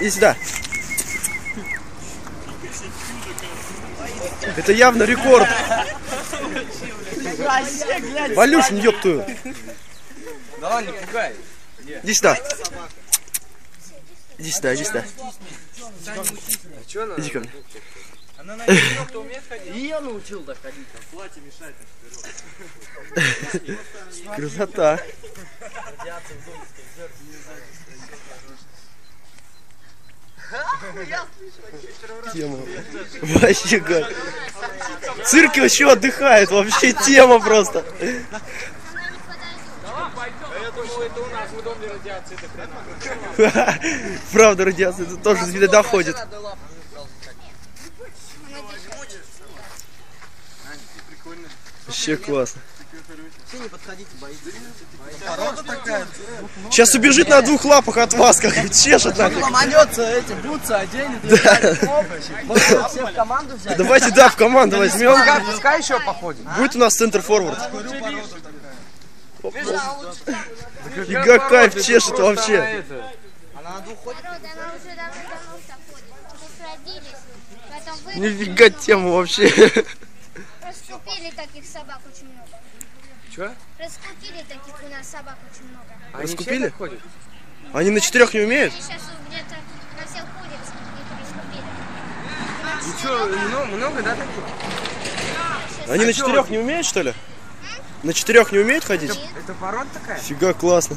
Иди сюда. Это явно рекорд. Валюшин, ёптую. Давай, не пугай. Иди сюда. Иди сюда, иди сюда. Она? Иди ко мне. Она на кто умеет ходить? Ее научил так ходить. Красота. Тема. Вообще как. Цирк вообще отдыхает. Вообще тема просто. Правда, радиация это тоже видно доходит. Вообще классно. Все не подходите, боитесь. Сейчас убежит на двух лапах от вас, как чешет нахуй. Ломанется эти бутсы оденет. Да. Всех в команду взять? Давайте, да, в команду возьмем. Пускай, еще походит. Будет у нас центр форвард. Фига кайф чешет вообще. Она на двух ходит. Нифига тема вообще. Раскупили таких собак очень много. Че? Раскупили таких у нас собак очень много. Они Раскупили? ходят? Они на четырех не умеют? Они сейчас где-то на всех улицах их раскупили. Ничего, много, много, да, таких? Они на четырех не умеют, что ли? На четырех не умеют ходить? Это порода такая? Фига классно.